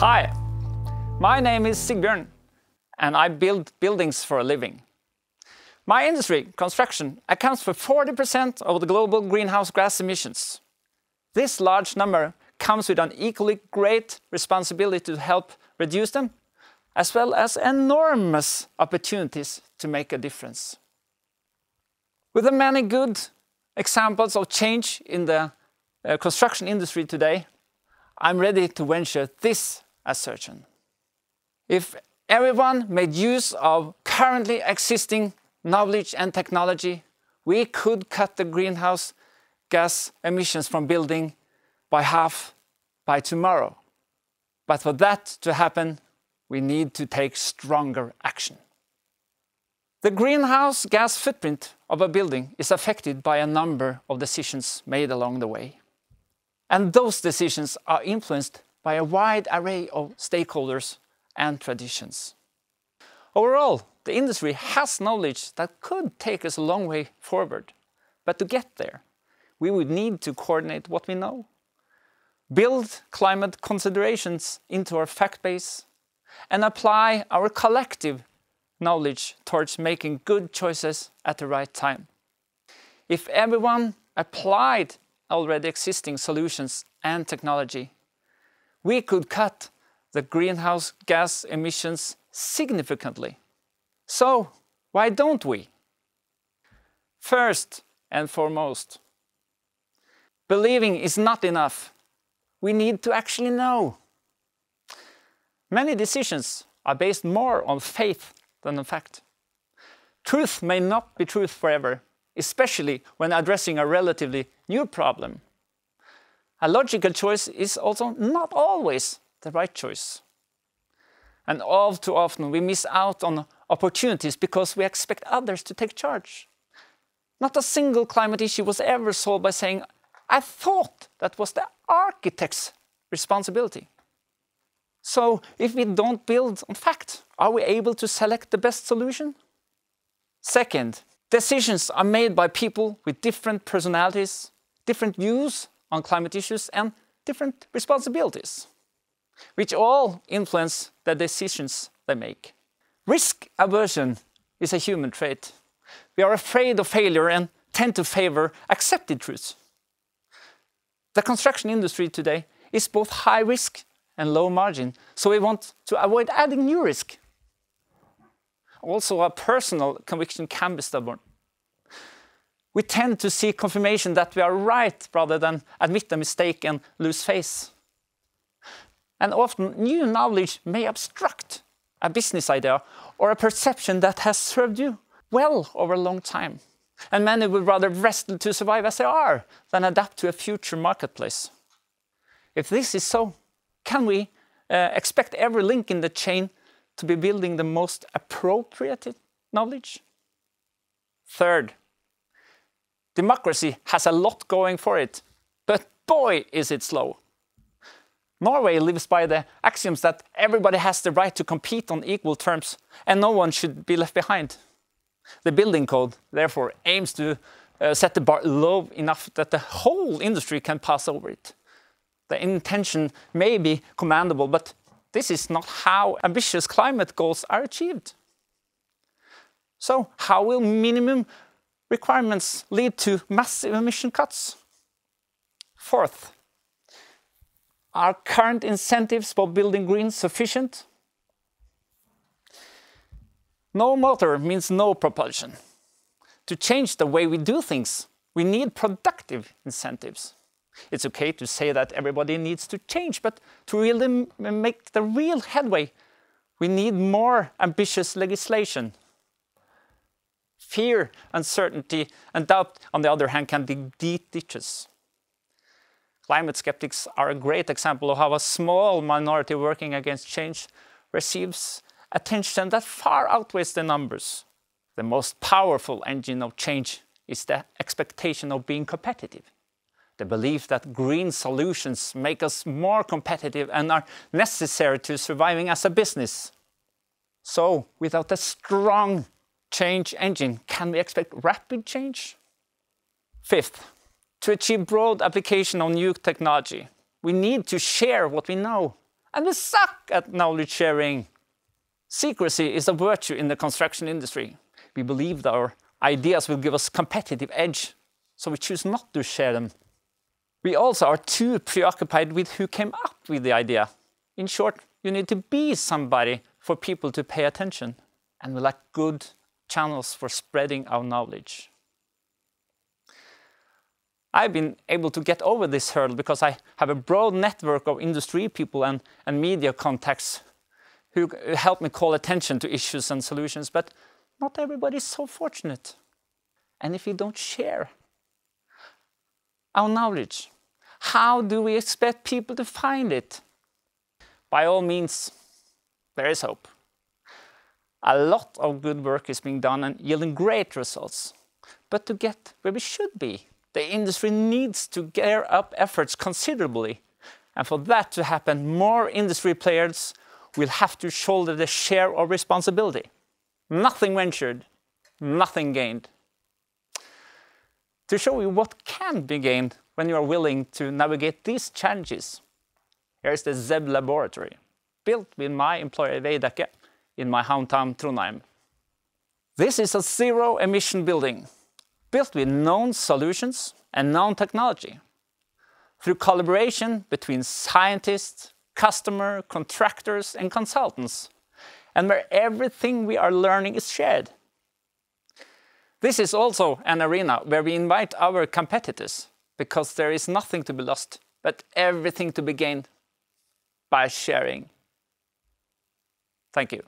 Hi, my name is Sigbjørn, and I build buildings for a living. My industry, construction, accounts for 40% of the global greenhouse gas emissions. This large number comes with an equally great responsibility to help reduce them, as well as enormous opportunities to make a difference. With the many good examples of change in the uh, construction industry today, I'm ready to venture this assertion. If everyone made use of currently existing knowledge and technology, we could cut the greenhouse gas emissions from building by half by tomorrow. But for that to happen, we need to take stronger action. The greenhouse gas footprint of a building is affected by a number of decisions made along the way, and those decisions are influenced by a wide array of stakeholders and traditions. Overall, the industry has knowledge that could take us a long way forward. But to get there, we would need to coordinate what we know, build climate considerations into our fact base, and apply our collective knowledge towards making good choices at the right time. If everyone applied already existing solutions and technology, we could cut the greenhouse gas emissions significantly. So, why don't we? First and foremost, believing is not enough. We need to actually know. Many decisions are based more on faith than on fact. Truth may not be truth forever, especially when addressing a relatively new problem. A logical choice is also not always the right choice. And all too often, we miss out on opportunities because we expect others to take charge. Not a single climate issue was ever solved by saying, "I thought that was the architect's responsibility." So, if we don't build on fact, are we able to select the best solution? Second, decisions are made by people with different personalities, different views on climate issues, and different responsibilities, which all influence the decisions they make. Risk aversion is a human trait. We are afraid of failure and tend to favor accepted truths. The construction industry today is both high risk and low margin, so we want to avoid adding new risk. Also, a personal conviction can be stubborn. We tend to seek confirmation that we are right rather than admit a mistake and lose face. And often, new knowledge may obstruct a business idea or a perception that has served you well over a long time, and many would rather rest to survive as they are than adapt to a future marketplace. If this is so, can we uh, expect every link in the chain to be building the most appropriate knowledge? Third, democracy has a lot going for it, but boy, is it slow. Norway lives by the axioms that everybody has the right to compete on equal terms, and no one should be left behind. The building code, therefore, aims to uh, set the bar low enough that the whole industry can pass over it. The intention may be commendable, but this is not how ambitious climate goals are achieved. So, how will minimum requirements lead to massive emission cuts? Fourth, are current incentives for building green sufficient? No motor means no propulsion. To change the way we do things, we need productive incentives. It's okay to say that everybody needs to change, but to really make the real headway, we need more ambitious legislation. Fear, uncertainty, and doubt, on the other hand, can dig deep ditches. Climate skeptics are a great example of how a small minority working against change receives attention that far outweighs the numbers. The most powerful engine of change is the expectation of being competitive, the belief that green solutions make us more competitive and are necessary to surviving as a business. So, without a strong change engine, can we expect rapid change? Fifth, to achieve broad application of new technology, we need to share what we know And we suck at knowledge sharing. Secrecy is a virtue in the construction industry. We believe that our ideas will give us competitive edge, so we choose not to share them. We also are too preoccupied with who came up with the idea. In short, you need to be somebody for people to pay attention, and we lack good channels for spreading our knowledge. I've been able to get over this hurdle because I have a broad network of industry people and, and media contacts who help me call attention to issues and solutions, but not everybody is so fortunate. And if we don't share our knowledge, how do we expect people to find it? By all means, there is hope. A lot of good work is being done and yielding great results. But to get where we should be, the industry needs to gear up efforts considerably. And for that to happen, more industry players will have to shoulder the share of responsibility. Nothing ventured, nothing gained. To show you what can be gained when you are willing to navigate these challenges, here's the ZEB laboratory, built with my employer Veidekke in my hometown Trondheim. This is a zero emission building built with known solutions and known technology. Through collaboration between scientists, customer, contractors, and consultants, and where everything we are learning is shared. This is also an arena where we invite our competitors because there is nothing to be lost, but everything to be gained by sharing. Thank you.